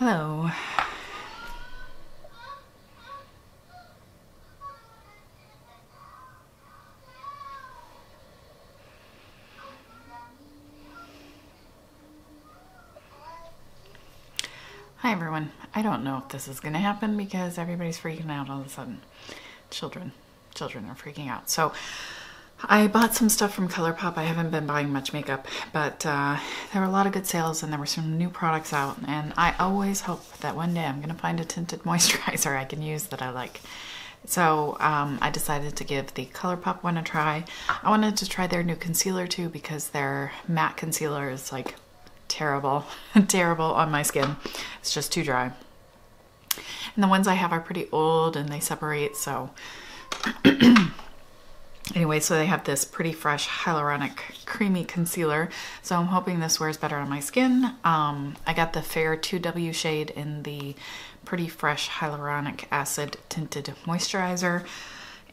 Hello. Hi everyone. I don't know if this is going to happen because everybody's freaking out all of a sudden. Children. Children are freaking out. So I bought some stuff from ColourPop. I haven't been buying much makeup, but uh, there were a lot of good sales and there were some new products out. And I always hope that one day I'm going to find a tinted moisturizer I can use that I like. So um, I decided to give the ColourPop one a try. I wanted to try their new concealer too because their matte concealer is like terrible, terrible on my skin. It's just too dry. And the ones I have are pretty old and they separate, so anyway, so they have this pretty fresh hyaluronic creamy concealer. So I'm hoping this wears better on my skin. Um, I got the Fair 2W shade in the pretty fresh hyaluronic acid tinted moisturizer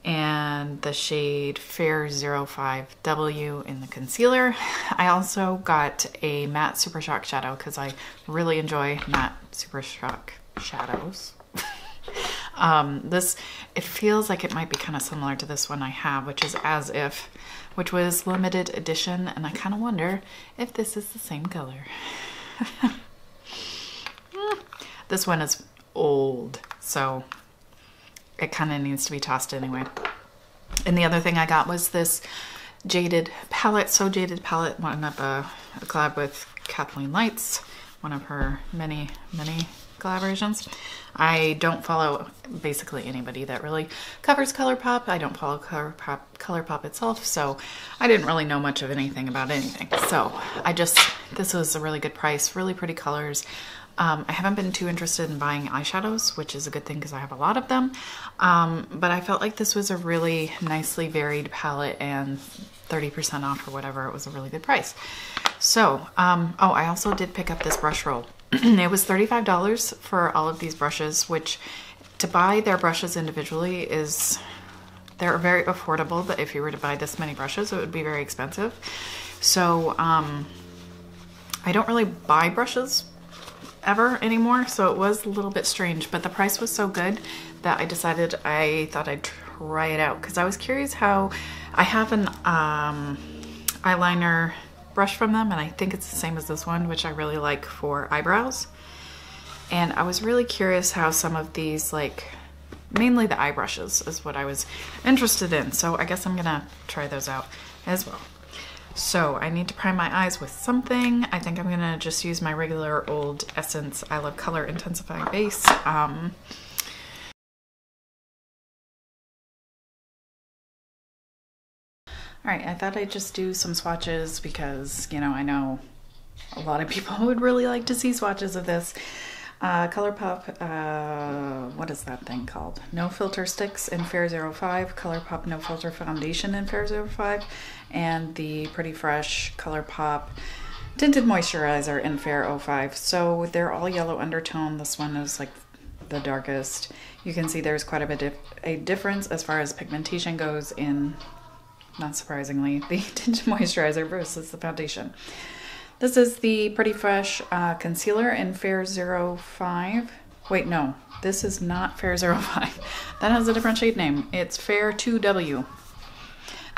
and the shade Fair 05W in the concealer. I also got a matte Super Shock shadow because I really enjoy matte Super Shock shadows. um, this, it feels like it might be kind of similar to this one I have, which is As If, which was limited edition, and I kind of wonder if this is the same color. this one is old, so it kind of needs to be tossed anyway. And the other thing I got was this Jaded palette. So Jaded palette one up a, a collab with Kathleen Lights, one of her many, many collaborations. I don't follow basically anybody that really covers ColourPop. I don't follow ColourPop, ColourPop itself, so I didn't really know much of anything about anything. So I just, this was a really good price, really pretty colors. Um, I haven't been too interested in buying eyeshadows, which is a good thing because I have a lot of them. Um, but I felt like this was a really nicely varied palette and 30% off or whatever. It was a really good price. So, um, oh, I also did pick up this brush roll. it was $35 for all of these brushes, which to buy their brushes individually is, they're very affordable, but if you were to buy this many brushes, it would be very expensive. So, um, I don't really buy brushes ever anymore, so it was a little bit strange, but the price was so good that I decided I thought I'd try it out because I was curious how I have an um, eyeliner brush from them and I think it's the same as this one, which I really like for eyebrows. And I was really curious how some of these like mainly the eye brushes is what I was interested in. So I guess I'm gonna try those out as well. So I need to prime my eyes with something. I think I'm gonna just use my regular old Essence I Love Color Intensifying Base. Um, all right, I thought I'd just do some swatches because, you know, I know a lot of people would really like to see swatches of this. Uh, ColourPop, uh, what is that thing called? No Filter Sticks in Fair 05, ColourPop No Filter Foundation in Fair 05, and the Pretty Fresh ColourPop Tinted Moisturizer in Fair 05. So they're all yellow undertone. This one is like the darkest. You can see there's quite a bit of a difference as far as pigmentation goes in, not surprisingly, the tinted moisturizer versus the foundation. This is the Pretty Fresh uh, Concealer in Fair 05. Wait, no, this is not Fair 05. That has a different shade name. It's Fair 2W.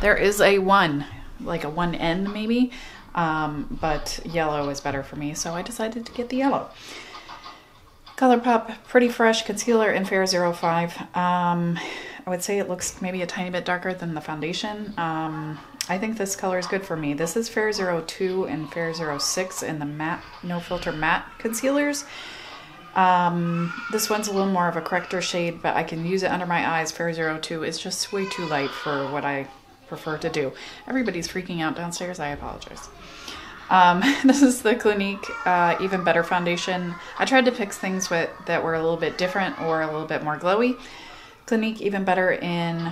There is a 1, like a 1N maybe, um, but yellow is better for me, so I decided to get the yellow. ColourPop Pretty Fresh Concealer in Fair 05. Um, I would say it looks maybe a tiny bit darker than the foundation. Um, I think this color is good for me. This is Fair 02 and Fair 06 in the matte, no filter matte concealers. Um, this one's a little more of a corrector shade, but I can use it under my eyes. Fair 02 is just way too light for what I prefer to do. Everybody's freaking out downstairs. I apologize. Um, this is the Clinique uh, Even Better Foundation. I tried to pick things with, that were a little bit different or a little bit more glowy. Clinique Even Better in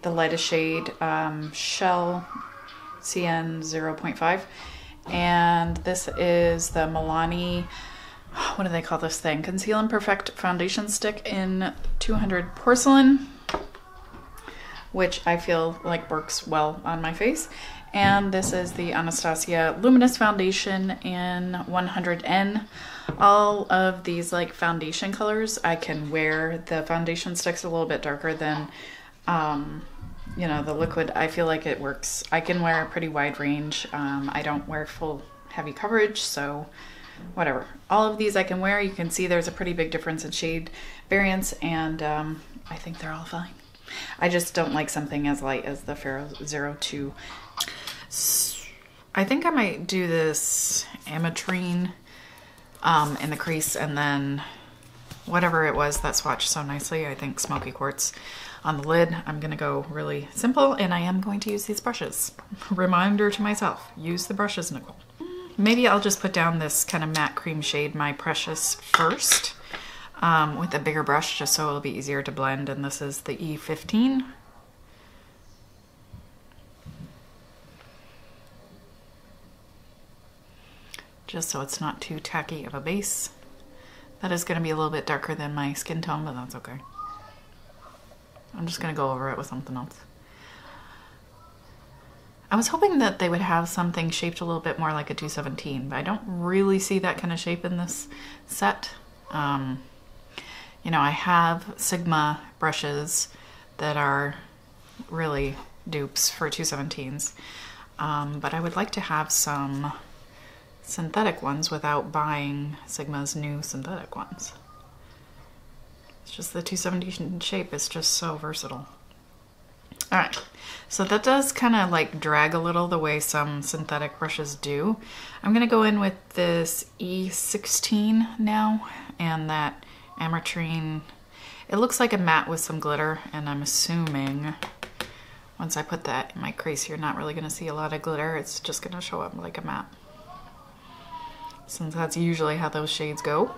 the lightest shade, um, Shell CN 0.5. And this is the Milani, what do they call this thing? Conceal and Perfect Foundation Stick in 200 Porcelain, which I feel like works well on my face. And this is the Anastasia Luminous Foundation in 100N. All of these like foundation colors I can wear. The foundation sticks a little bit darker than um, you know, the liquid. I feel like it works. I can wear a pretty wide range. Um, I don't wear full heavy coverage, so whatever. All of these I can wear. You can see there's a pretty big difference in shade variance, and um, I think they're all fine. I just don't like something as light as the Fair 02. I think I might do this ametrine um, in the crease and then whatever it was that swatched so nicely, I think smoky quartz on the lid. I'm gonna go really simple and I am going to use these brushes. Reminder to myself, use the brushes, Nicole. Maybe I'll just put down this kind of matte cream shade, My Precious, first um, with a bigger brush just so it'll be easier to blend. And this is the E15. Just so it's not too tacky of a base. That is going to be a little bit darker than my skin tone, but that's okay. I'm just going to go over it with something else. I was hoping that they would have something shaped a little bit more like a 217, but I don't really see that kind of shape in this set. Um, you know, I have Sigma brushes that are really dupes for 217s, um, but I would like to have some synthetic ones without buying Sigma's new synthetic ones. It's just the 217 shape is just so versatile. All right, so that does kind of like drag a little the way some synthetic brushes do. I'm gonna go in with this E16 now and that ametrine. It looks like a matte with some glitter, and I'm assuming once I put that in my crease, you're not really gonna see a lot of glitter. It's just gonna show up like a matte. Since that's usually how those shades go.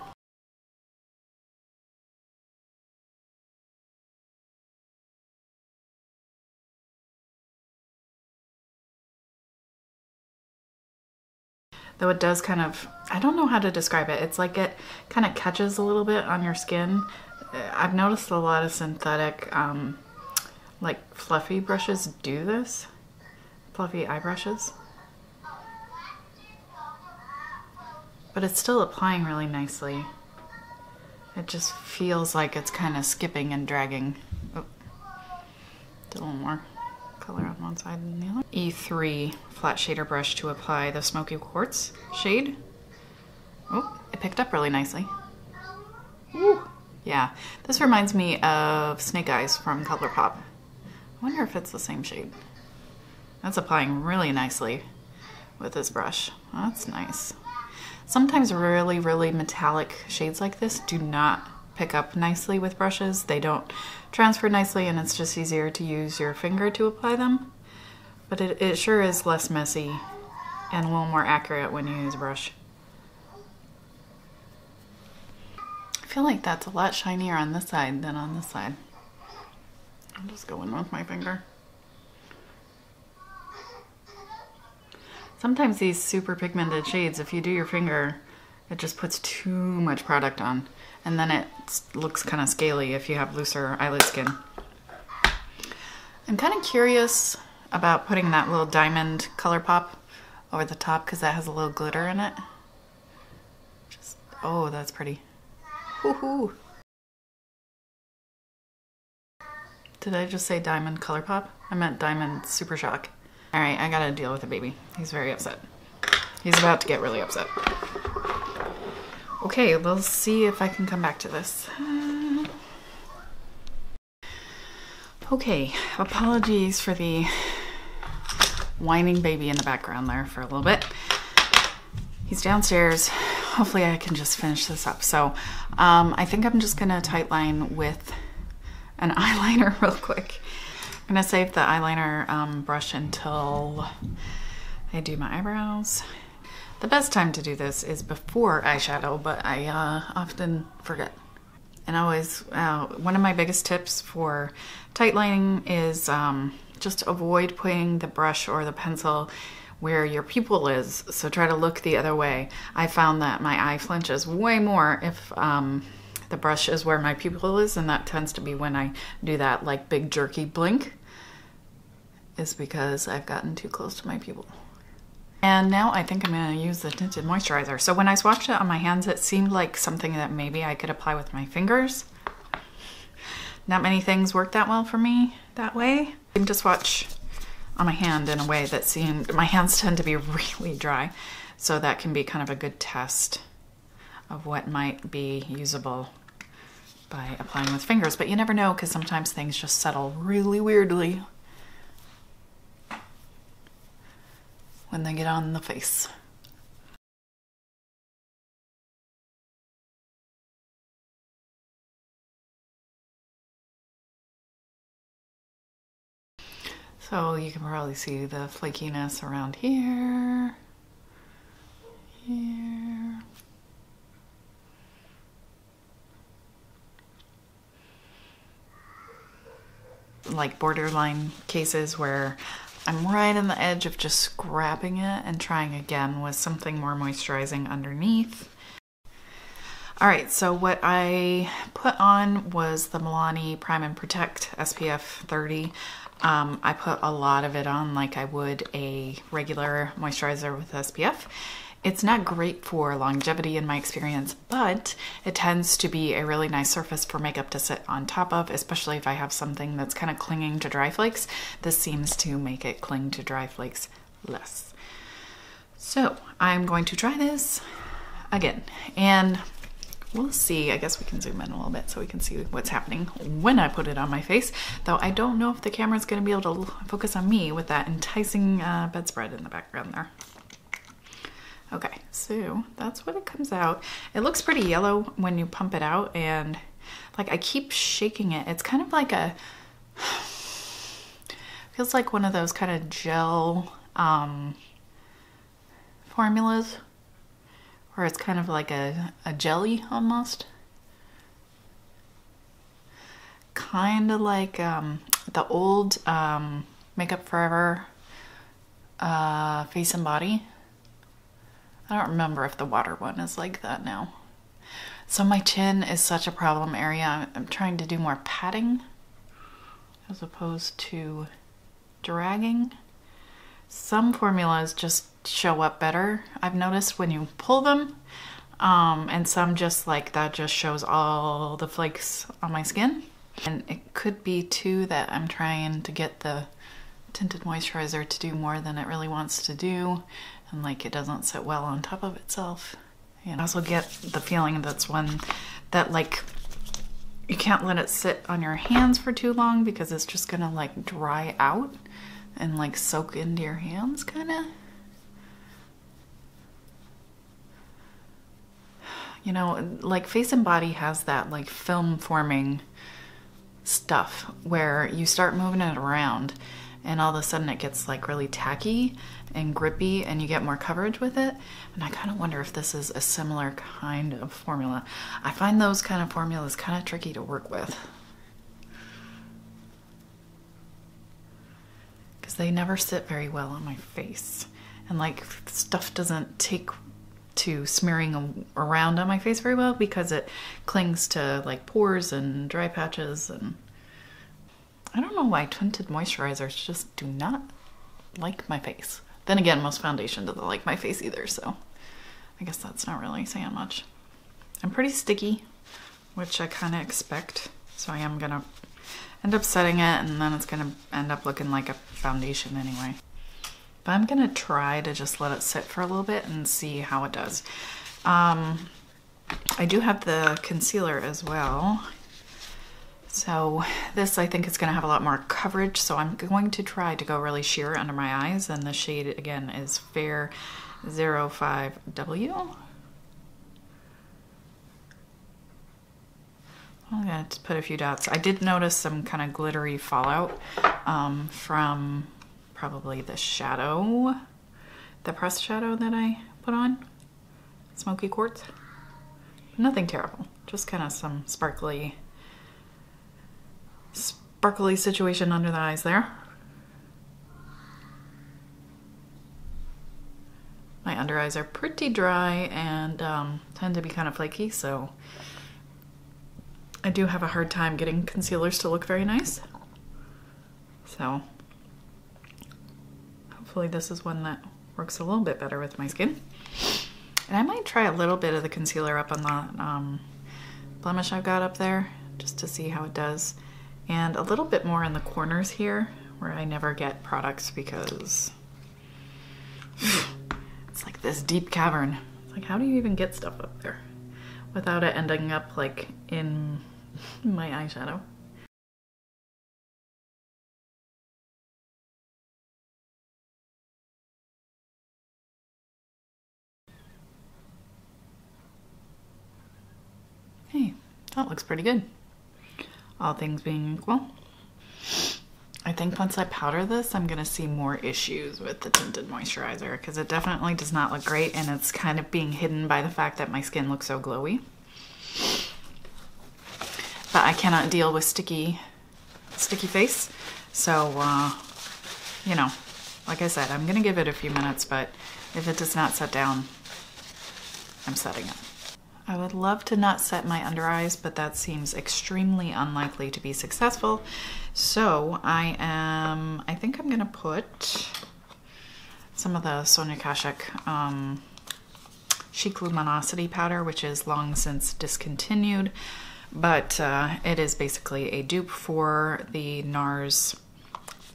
though it does kind of, I don't know how to describe it. It's like it kind of catches a little bit on your skin. Uh, I've noticed a lot of synthetic, um, like fluffy brushes do this. Fluffy eye brushes. But it's still applying really nicely. It just feels like it's kind of skipping and dragging. Oh, a little more color on one side than the other. E3 flat shader brush to apply the smoky quartz shade. Oh, it picked up really nicely. Ooh. Yeah, this reminds me of Snake Eyes from ColourPop. I wonder if it's the same shade. That's applying really nicely with this brush. That's nice. Sometimes really, really metallic shades like this do not pick up nicely with brushes. They don't transfer nicely and it's just easier to use your finger to apply them. But it, it sure is less messy and a little more accurate when you use a brush. I feel like that's a lot shinier on this side than on this side. I'm just going with my finger. Sometimes these super pigmented shades, if you do your finger, it just puts too much product on and then it looks kind of scaly if you have looser eyelid skin. I'm kind of curious about putting that little diamond ColourPop over the top because that has a little glitter in it. Just, oh, that's pretty. Woohoo! Did I just say diamond ColourPop? I meant diamond super shock. All right, I gotta deal with the baby. He's very upset. He's about to get really upset. Okay, let's see if I can come back to this. Okay, apologies for the whining baby in the background there for a little bit. He's downstairs. Hopefully I can just finish this up. So um, I think I'm just gonna tightline with an eyeliner real quick. I'm gonna save the eyeliner um, brush until I do my eyebrows the best time to do this is before eyeshadow, but I uh, often forget. And always, uh, one of my biggest tips for tight lining is um, just avoid putting the brush or the pencil where your pupil is. So try to look the other way. I found that my eye flinches way more if um, the brush is where my pupil is, and that tends to be when I do that like big jerky blink. is because I've gotten too close to my pupil. And now I think I'm gonna use the tinted moisturizer. So when I swatched it on my hands, it seemed like something that maybe I could apply with my fingers. Not many things work that well for me that way. I seem to swatch on my hand in a way that seemed, my hands tend to be really dry. So that can be kind of a good test of what might be usable by applying with fingers. But you never know because sometimes things just settle really weirdly when they get on the face. So you can probably see the flakiness around here, here. Like borderline cases where I'm right on the edge of just scrapping it and trying again with something more moisturizing underneath. All right, so what I put on was the Milani Prime and Protect SPF 30. Um, I put a lot of it on like I would a regular moisturizer with SPF. It's not great for longevity in my experience, but it tends to be a really nice surface for makeup to sit on top of, especially if I have something that's kind of clinging to dry flakes. This seems to make it cling to dry flakes less. So I'm going to try this again. And we'll see. I guess we can zoom in a little bit so we can see what's happening when I put it on my face. Though I don't know if the camera's going to be able to focus on me with that enticing uh, bedspread in the background there. Okay, so that's what it comes out. It looks pretty yellow when you pump it out and like I keep shaking it. It's kind of like a, feels like one of those kind of gel um, formulas where it's kind of like a, a jelly almost. Kind of like um, the old um, Makeup Forever uh, Face and Body I don't remember if the water one is like that now. So my chin is such a problem area. I'm trying to do more patting as opposed to dragging. Some formulas just show up better. I've noticed when you pull them um, and some just like that just shows all the flakes on my skin. And it could be too that I'm trying to get the tinted moisturizer to do more than it really wants to do and like it doesn't sit well on top of itself. And I also get the feeling that's one that like you can't let it sit on your hands for too long because it's just gonna like dry out and like soak into your hands kind of. You know, like face and body has that like film forming stuff where you start moving it around and all of a sudden it gets like really tacky and grippy and you get more coverage with it. And I kind of wonder if this is a similar kind of formula. I find those kind of formulas kind of tricky to work with. Because they never sit very well on my face. And like stuff doesn't take to smearing around on my face very well because it clings to like pores and dry patches and I don't know why tinted moisturizers just do not like my face. Then again, most foundation doesn't like my face either, so I guess that's not really saying much. I'm pretty sticky, which I kind of expect, so I am gonna end up setting it and then it's gonna end up looking like a foundation anyway. But I'm gonna try to just let it sit for a little bit and see how it does. Um, I do have the concealer as well. So this I think is going to have a lot more coverage. So I'm going to try to go really sheer under my eyes. And the shade again is Fair 05W. I'm going to put a few dots. I did notice some kind of glittery fallout um, from probably the shadow, the pressed shadow that I put on, smoky quartz. Nothing terrible, just kind of some sparkly sparkly situation under the eyes there. My under eyes are pretty dry and um, tend to be kind of flaky, so I do have a hard time getting concealers to look very nice. So hopefully this is one that works a little bit better with my skin. And I might try a little bit of the concealer up on the um, blemish I've got up there just to see how it does. And a little bit more in the corners here where I never get products because it's like this deep cavern. It's like, how do you even get stuff up there without it ending up like in my eyeshadow? Hey, that looks pretty good. All things being equal. I think once I powder this, I'm gonna see more issues with the tinted moisturizer because it definitely does not look great and it's kind of being hidden by the fact that my skin looks so glowy. But I cannot deal with sticky, sticky face. So, uh, you know, like I said, I'm gonna give it a few minutes, but if it does not set down, I'm setting it. I would love to not set my under eyes, but that seems extremely unlikely to be successful. So I am, I think I'm gonna put some of the Sonia Kashuk um, Chic Luminosity powder, which is long since discontinued, but uh, it is basically a dupe for the NARS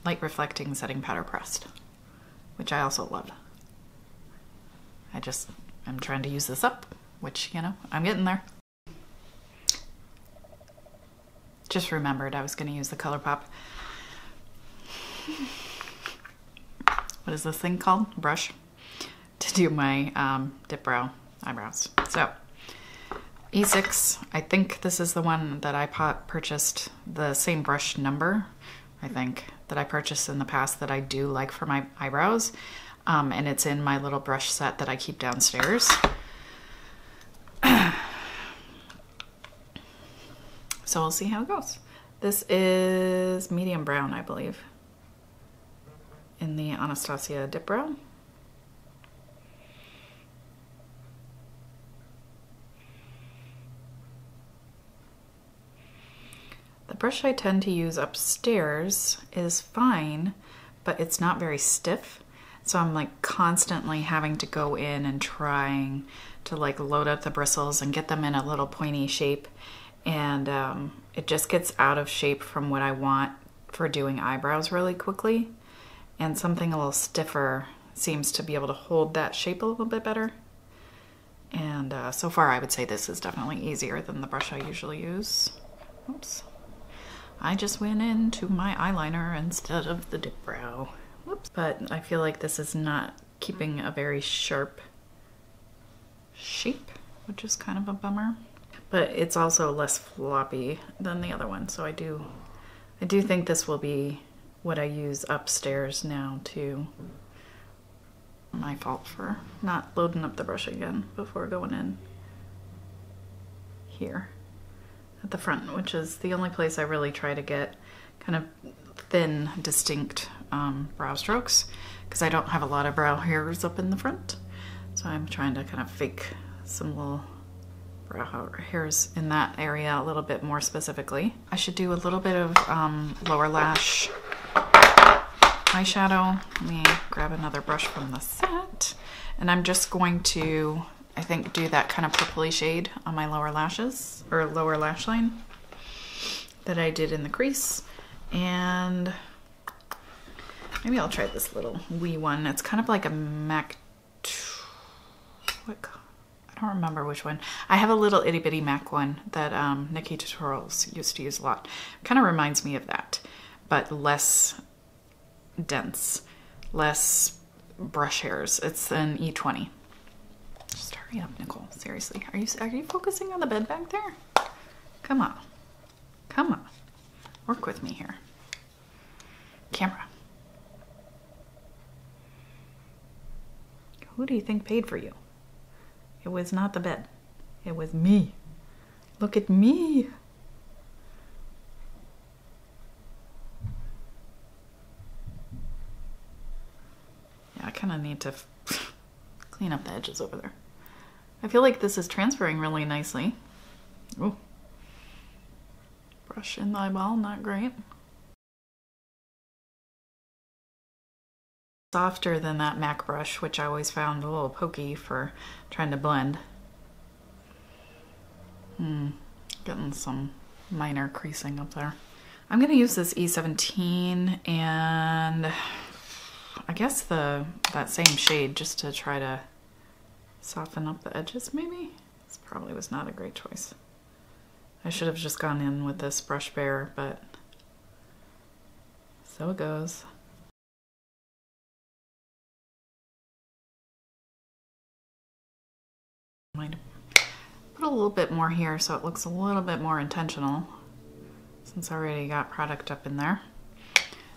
Light Reflecting Setting Powder Pressed, which I also love. I just, I'm trying to use this up which, you know, I'm getting there. Just remembered I was going to use the ColourPop. What is this thing called? Brush. To do my um, dip brow eyebrows. So, E6, I think this is the one that I purchased, the same brush number, I think, that I purchased in the past that I do like for my eyebrows. Um, and it's in my little brush set that I keep downstairs. So we'll see how it goes. This is medium brown, I believe, in the Anastasia Dip Brow. The brush I tend to use upstairs is fine, but it's not very stiff. So I'm like constantly having to go in and trying to like load up the bristles and get them in a little pointy shape and um, it just gets out of shape from what I want for doing eyebrows really quickly. And something a little stiffer seems to be able to hold that shape a little bit better. And uh, so far I would say this is definitely easier than the brush I usually use. Oops. I just went into my eyeliner instead of the dip brow. But I feel like this is not keeping a very sharp shape, which is kind of a bummer but it's also less floppy than the other one. So I do, I do think this will be what I use upstairs now too. My fault for not loading up the brush again before going in here at the front, which is the only place I really try to get kind of thin, distinct um, brow strokes because I don't have a lot of brow hairs up in the front. So I'm trying to kind of fake some little brow hairs in that area a little bit more specifically. I should do a little bit of um, lower lash eyeshadow. Let me grab another brush from the set. And I'm just going to, I think, do that kind of purpley shade on my lower lashes, or lower lash line that I did in the crease. And maybe I'll try this little wee one. It's kind of like a MAC, what I don't remember which one. I have a little itty bitty MAC one that um, Nikkie Tutorials used to use a lot. Kind of reminds me of that, but less dense, less brush hairs. It's an E20. Just hurry up, Nicole. Seriously, are you are you focusing on the bed back there? Come on, come on, work with me here. Camera. Who do you think paid for you? It was not the bed. It was me. Look at me. Yeah, I kind of need to clean up the edges over there. I feel like this is transferring really nicely. Oh, brush in the eyeball, not great. Softer than that MAC brush, which I always found a little pokey for trying to blend. Hmm, getting some minor creasing up there. I'm gonna use this E17 and I guess the that same shade just to try to soften up the edges maybe. This probably was not a great choice. I should have just gone in with this brush bare, but so it goes. Put a little bit more here so it looks a little bit more intentional since I already got product up in there.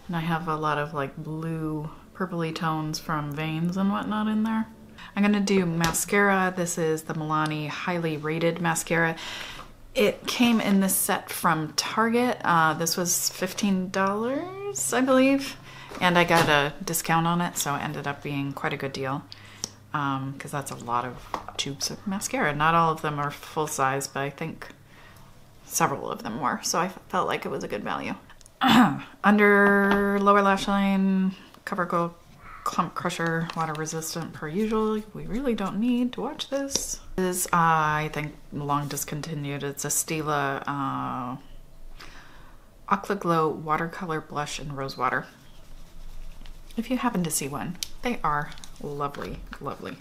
And I have a lot of like blue purpley tones from veins and whatnot in there. I'm gonna do mascara. This is the Milani Highly Rated Mascara. It came in this set from Target. Uh, this was $15, I believe. And I got a discount on it, so it ended up being quite a good deal. Because um, that's a lot of tubes of mascara. Not all of them are full size, but I think several of them were. So I felt like it was a good value. Under lower lash line, CoverGirl Clump Crusher, water resistant per usual. We really don't need to watch this. This is, uh, I think, long discontinued. It's a Stila uh, Aqua Glow Watercolor Blush in Rose Water. If you happen to see one, they are lovely, lovely.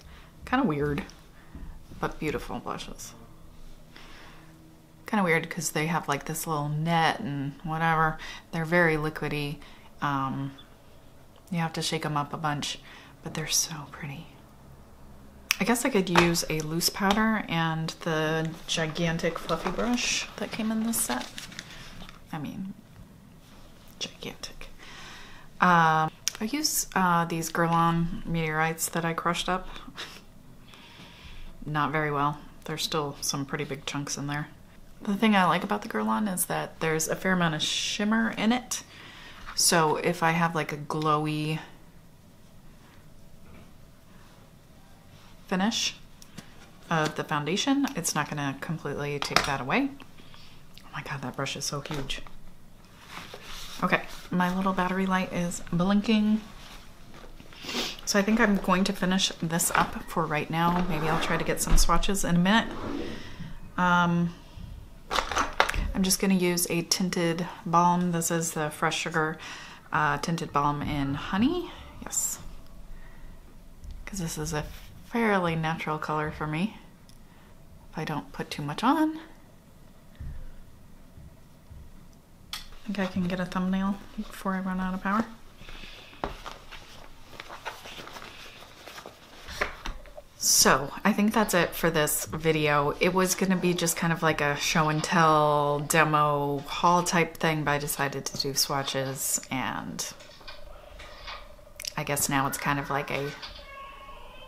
Kind of weird, but beautiful blushes. Kind of weird because they have like this little net and whatever. They're very liquidy. Um, you have to shake them up a bunch, but they're so pretty. I guess I could use a loose powder and the gigantic fluffy brush that came in this set. I mean, gigantic. Um, I use uh, these Guerlain meteorites that I crushed up. Not very well. There's still some pretty big chunks in there. The thing I like about the Guerlain is that there's a fair amount of shimmer in it. So if I have like a glowy finish of the foundation, it's not gonna completely take that away. Oh my God, that brush is so huge. Okay, my little battery light is blinking. So I think I'm going to finish this up for right now. Maybe I'll try to get some swatches in a minute. Um, I'm just going to use a tinted balm. This is the Fresh Sugar uh, Tinted Balm in Honey. Yes. Because this is a fairly natural color for me. If I don't put too much on. Think I can get a thumbnail before I run out of power. So I think that's it for this video. It was gonna be just kind of like a show and tell demo haul type thing, but I decided to do swatches and I guess now it's kind of like a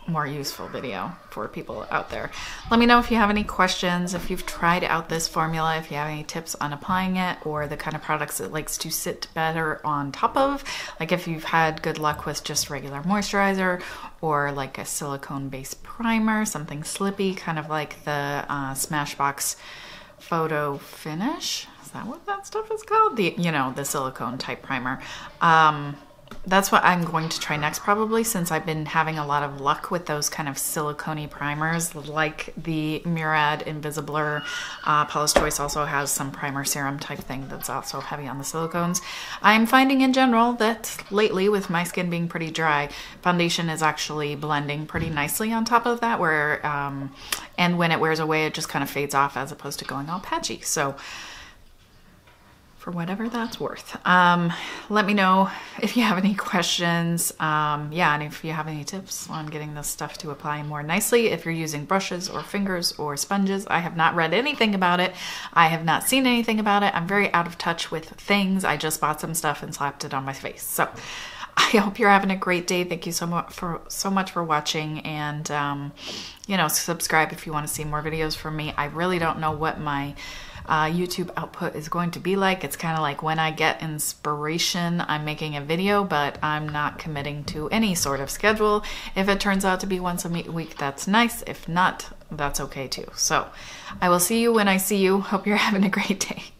more useful video for people out there. Let me know if you have any questions, if you've tried out this formula, if you have any tips on applying it or the kind of products it likes to sit better on top of. Like if you've had good luck with just regular moisturizer or like a silicone based primer, something slippy, kind of like the uh, Smashbox Photo Finish. Is that what that stuff is called? The, you know, the silicone type primer. Um, that's what I'm going to try next probably since I've been having a lot of luck with those kind of silicone primers like the Murad Invisablur. Uh, Paula's Choice also has some primer serum type thing that's also heavy on the silicones. I'm finding in general that lately with my skin being pretty dry, foundation is actually blending pretty nicely on top of that where, um, and when it wears away it just kind of fades off as opposed to going all patchy. So for whatever that's worth. Um, let me know if you have any questions. Um, yeah, and if you have any tips on getting this stuff to apply more nicely. If you're using brushes or fingers or sponges, I have not read anything about it. I have not seen anything about it. I'm very out of touch with things. I just bought some stuff and slapped it on my face. So I hope you're having a great day. Thank you so much for so much for watching and um, you know, subscribe if you want to see more videos from me. I really don't know what my uh, YouTube output is going to be like. It's kind of like when I get inspiration, I'm making a video, but I'm not committing to any sort of schedule. If it turns out to be once a week, that's nice. If not, that's okay too. So I will see you when I see you. Hope you're having a great day.